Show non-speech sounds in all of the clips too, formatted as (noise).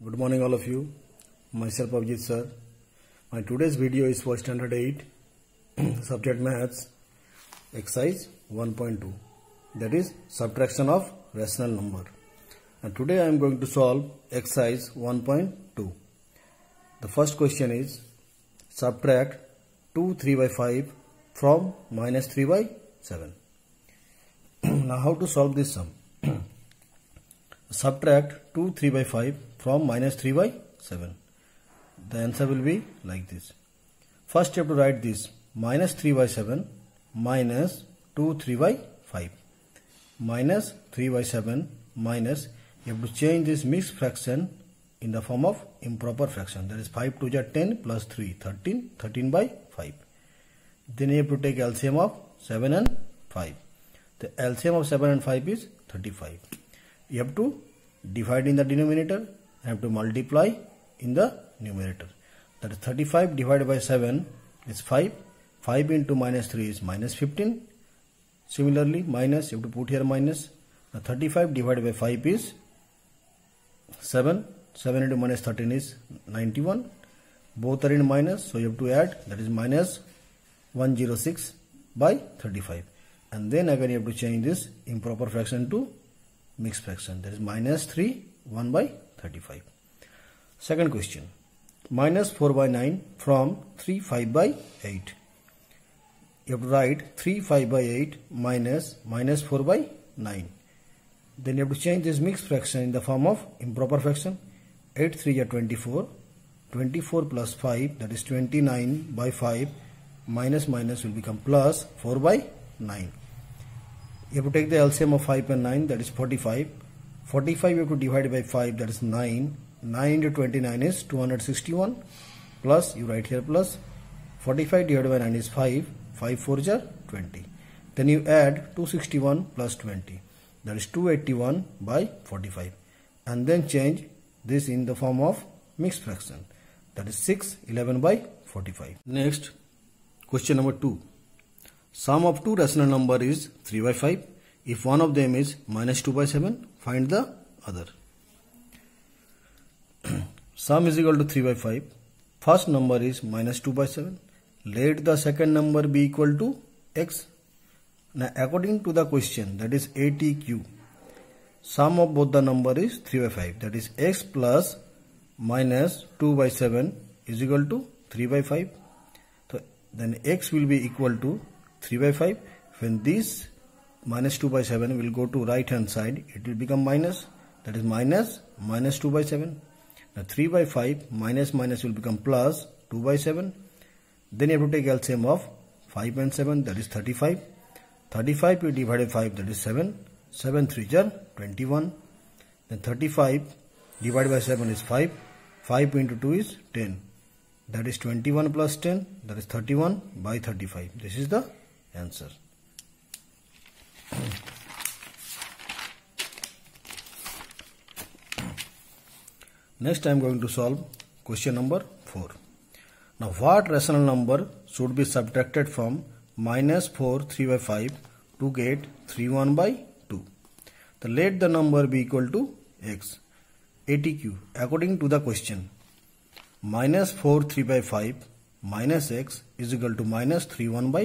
Good morning all of you. Myself Abhijit sir. My today's video is for standard 8 (clears throat) subject maths exercise 1.2 that is subtraction of rational number. And today I am going to solve exercise 1.2. The first question is subtract 2 3 by 5 from minus 3 by 7. (clears throat) now how to solve this sum? (clears throat) subtract 2 3 by 5 from minus 3 by 7 the answer will be like this. First you have to write this. Minus 3 by 7 minus 2 3 by 5 minus 3 by 7 minus you have to change this mixed fraction in the form of improper fraction. That is 5 to the 10 plus 3 13 13 by 5 then you have to take LCM of 7 and 5 the LCM of 7 and 5 is 35 you have to divide in the denominator I have to multiply in the numerator. That is 35 divided by 7 is 5. 5 into minus 3 is minus 15. Similarly, minus, you have to put here minus. Now 35 divided by 5 is 7. 7 into minus 13 is 91. Both are in minus, so you have to add, that is minus 106 by 35. And then again you have to change this improper fraction to mixed fraction. That is minus 3 1 by 35 second question. Minus 4 by 9 from 3 5 by 8 you have to write 3 5 by 8 minus minus 4 by 9 then you have to change this mixed fraction in the form of improper fraction. 8 3 are 24 24 plus 5 that is 29 by 5 minus minus will become plus 4 by 9 you have to take the LCM of 5 and 9 that is 45 45 you have to divide by 5 that is 9 9 into 29 is 261 plus you write here plus. 45 divided by 9 is 5 5 4 are 20 then you add 261 plus 20 that is 281 by 45 and then change this in the form of mixed fraction. That is 6 11 by 45 next question number 2 Sum of two rational number is 3 by 5. If one of them is minus 2 by 7, find the other. (clears throat) Sum is equal to 3 by 5. First number is minus 2 by 7. Let the second number be equal to x. Now according to the question that is ATQ, sum of both the number is 3 by 5. That is x plus minus 2 by 7 is equal to 3 by 5. So then x will be equal to 3 by 5 when this minus 2 by 7 will go to right hand side it will become minus. That is minus minus 2 by 7 now 3 by 5 minus minus will become plus 2 by 7 then you have to take LCM of 5 and 7 that is 35 35 you by 5 that is 7 7 3 are 21 then 35 divided by 7 is 5 5 into 2 is 10 that is 21 plus 10 that is 31 by 35 this is the answer. (clears throat) Next I am going to solve question number 4. Now what rational number should be subtracted from minus 4 3 by 5 to get 3 1 by 2? The let the number be equal to x. ATQ according to the question minus 4 3 by 5 minus x is equal to minus 3 1 by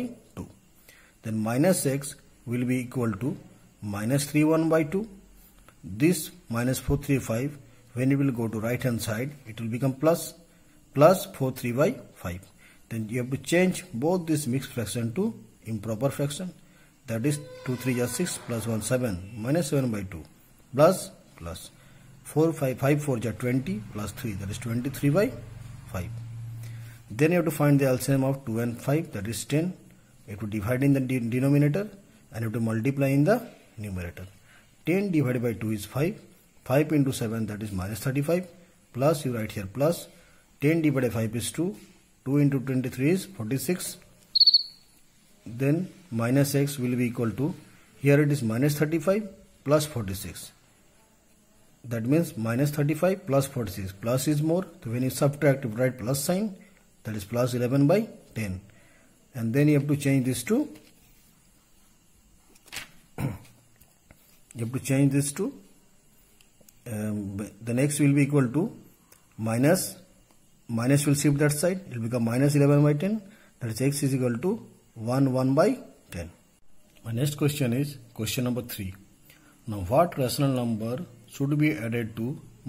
then minus x will be equal to minus 3 1 by 2 this minus 4 3 5 when it will go to right hand side it will become plus plus 4 3 by 5 then you have to change both this mixed fraction to improper fraction. That is 2 3 is 6 plus 1 7 minus 7 by 2 plus plus. 4 5 5 4 is 20 plus 3 that is 23 by 5 then you have to find the LCM of 2 and 5 that is 10 have to divide in the de denominator and have to multiply in the numerator. 10 divided by 2 is 5 5 into 7 that is minus 35 plus you write here plus. 10 divided by 5 is 2 2 into 23 is 46 then minus x will be equal to here it is minus 35 plus 46 that means minus 35 plus 46 plus is more. So when you subtract you write plus sign. That is plus 11 by 10 and then you have to change this to you have to change this to um, the next will be equal to minus minus will shift that side it will become minus 11 by 10 that is x is equal to 1 1 by 10 my next question is question number 3 now what rational number should be added to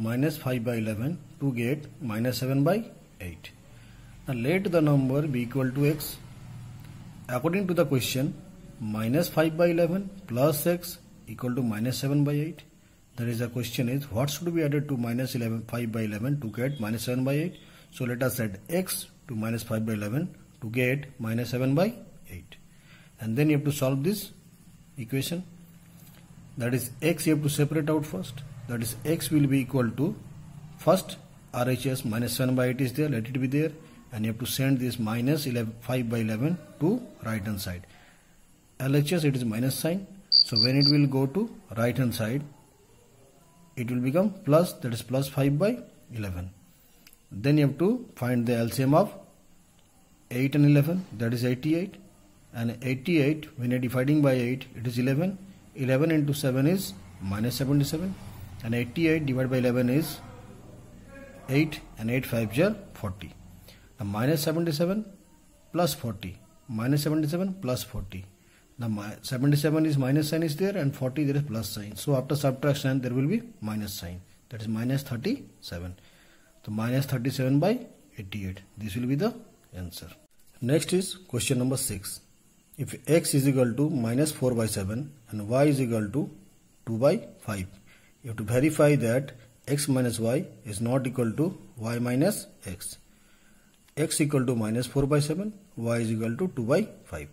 minus 5 by 11 to get minus 7 by 8 now let the number be equal to x according to the question minus 5 by 11 plus x equal to minus 7 by 8 that is the question is what should be added to minus 11 5 by 11 to get minus 7 by 8 so let us add x to minus 5 by 11 to get minus 7 by 8 and then you have to solve this equation. That is x you have to separate out first. That is x will be equal to first RHS minus 7 by 8 is there let it be there and you have to send this minus 11, 5 by 11 to right hand side. LHS it is minus sign. So when it will go to right hand side it will become plus that is plus 5 by 11 then you have to find the LCM of 8 and 11 that is 88 and 88 when you are dividing by 8 it is 11 11 into 7 is minus 77 and 88 divided by 11 is 8 and 8 5 are 40 minus 77 plus 40 minus 77 plus 40 the 77 is minus sign is there and 40 there is plus sign. So after subtraction there will be minus sign. That is minus 37. So minus 37 by 88. This will be the answer. Next is question number 6. If x is equal to minus 4 by 7 and y is equal to 2 by 5. You have to verify that x minus y is not equal to y minus x. x equal to minus 4 by 7, y is equal to 2 by 5.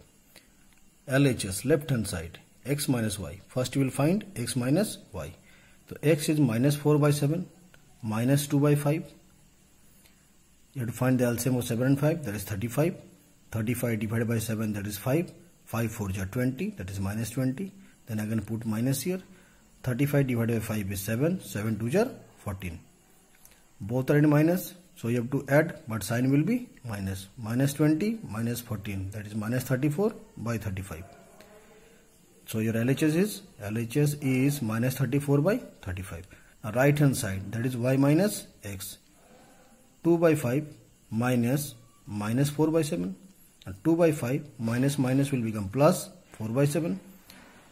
LHS left hand side x minus y. First you will find x minus y. So x is minus 4 by 7 minus 2 by 5. You have to find the LCM of 7 and 5 that is 35. 35 divided by 7 that is 5. 5 4 are 20 that is minus 20. Then I can put minus here. 35 divided by 5 is 7. 7 2 are 14. Both are in minus. So you have to add but sign will be minus. Minus 20 minus 14 that is minus 34 by 35. So your LHS is LHS is minus 34 by 35. Now right hand side that is y minus x. 2 by 5 minus minus 4 by 7 and 2 by 5 minus minus will become plus 4 by 7.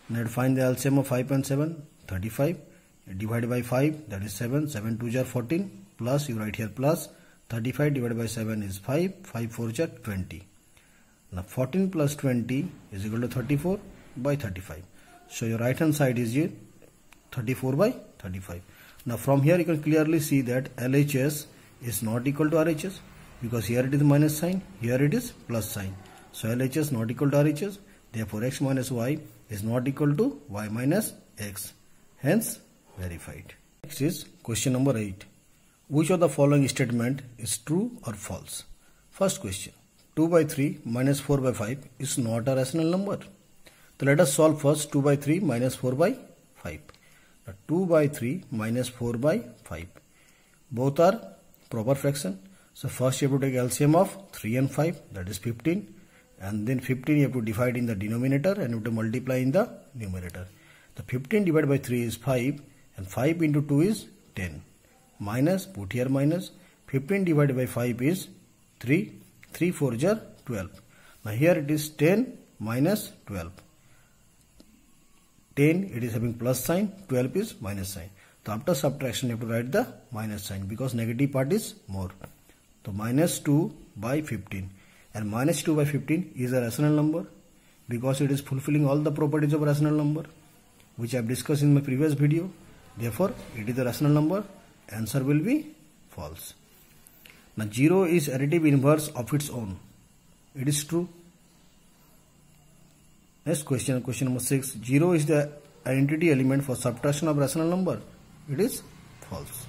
Now find the LCM of 5 and 7 35 divided by 5 that is 7 7 2 are 14 plus you write here plus 35 divided by 7 is 5, 5 4 is 20. Now 14 plus 20 is equal to 34 by 35. So your right hand side is here 34 by 35. Now from here you can clearly see that LHS is not equal to RHS because here it is minus sign, here it is plus sign. So LHS not equal to RHS, therefore x minus y is not equal to y minus x. Hence verified. Next is question number 8. Which of the following statement is true or false? First question. 2 by 3 minus 4 by 5 is not a rational number. So let us solve first 2 by 3 minus 4 by 5. Now 2 by 3 minus 4 by 5. Both are proper fraction. So first you have to take LCM of 3 and 5 that is 15 and then 15 you have to divide in the denominator and you have to multiply in the numerator. The 15 divided by 3 is 5 and 5 into 2 is 10 minus put here minus 15 divided by 5 is 3 3 4 jar 12 now here it is 10 minus 12 10 it is having plus sign 12 is minus sign. So after subtraction you have to write the minus sign because negative part is more. So minus 2 by 15 and minus 2 by 15 is a rational number because it is fulfilling all the properties of rational number which I have discussed in my previous video. Therefore it is a rational number answer will be false. Now 0 is additive inverse of its own. It is true. Next question, question number 6. 0 is the identity element for subtraction of rational number. It is false.